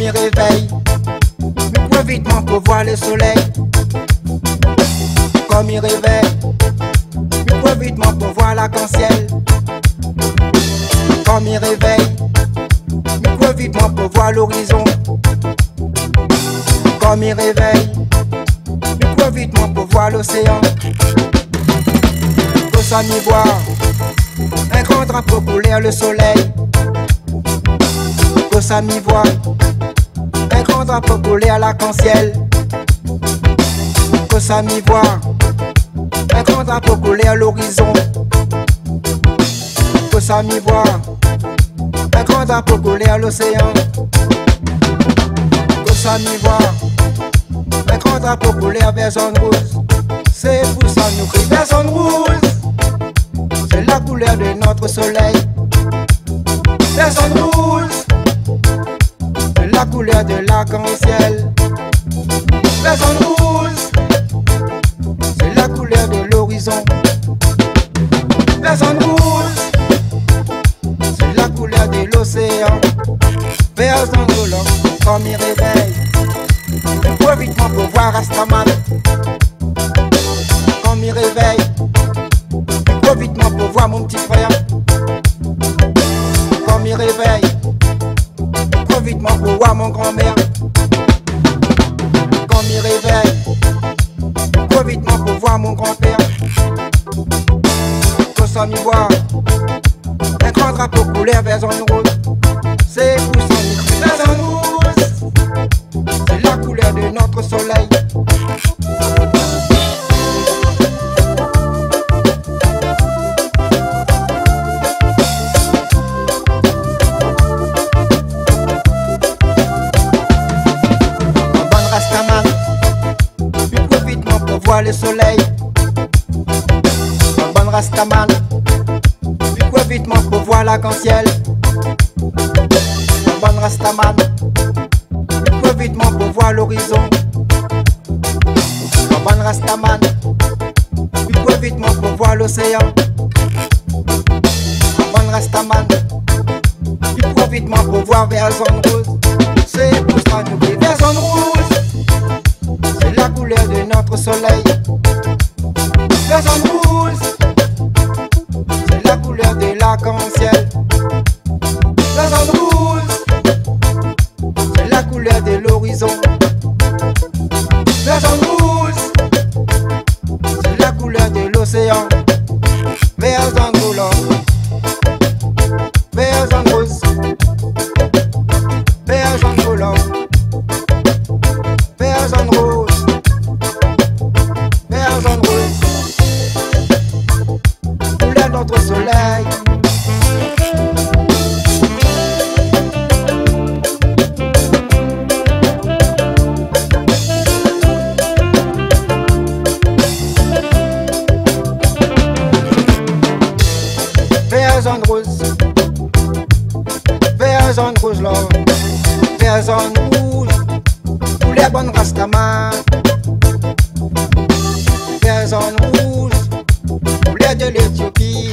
il réveille, mais cours vitement pour voir le soleil. Comme il réveille, mais cours vitement pour voir l'arc-en-ciel. Comme il réveille, mais cours vitement pour voir l'horizon. Comme il réveille, mais cours vitement pour voir l'océan. Que ça m'y voit, un grand drapeau couleur le soleil. Que ça m'y voit, un grand drapeau collé à l'arc-en-ciel. Que ça m'y voit, un grand drapeau collé à l'horizon. Que ça m'y voit, un grand drapeau collé à l'océan. Que ça m'y voit, un grand drapeau collé à Berzone Rose. C'est pour ça nous crie Berzone Rose. C'est la couleur de notre soleil. Berzone Rose la couleur de l'arc-en-ciel. La zone rouge, c'est la couleur de l'horizon. La zone rouge, c'est la couleur de l'océan. Vers volant, comme il réveille, profitement pour voir Astaman. Comme il réveille, profitement pour voir mon petit frère. Comme il réveille vitement pour voir mon grand-mère. Quand m'y réveille, profitement pour voir mon grand-père. Faut ça m'y voir, un grand drapeau couleur vers zone rose. Le soleil. Bonne Rastaman, puis quoi vitement pour voir l'arc-en-ciel. Bonne Rastaman, puis quoi vitement pour voir l'horizon. Bonne Rastaman, puis quoi vitement pour voir l'océan. Bonne Rastaman, puis quoi vitement pour voir vers zone rose. C'est pour ça nous vers zone rose. Soleil. La zone rouge, c'est la couleur de l'arc-en-ciel. Rouge là, vers zone rouge, pour les bonnes rastaman. Vers zone rouge, poulet de l'Éthiopie.